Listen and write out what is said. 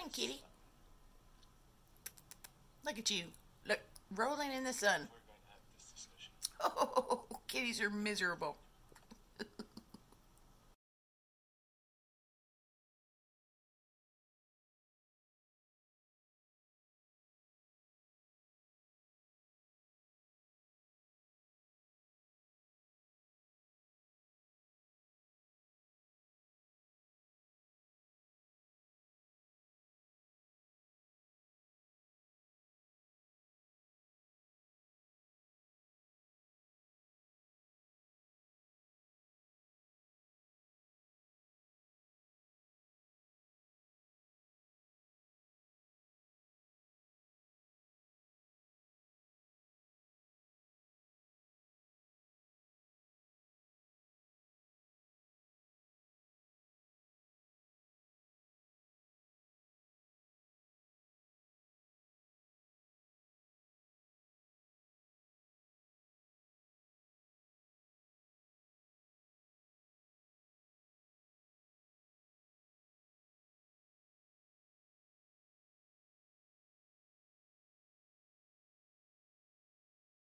doing, kitty? Look at you. Look, rolling in the sun. Oh, kitties are miserable.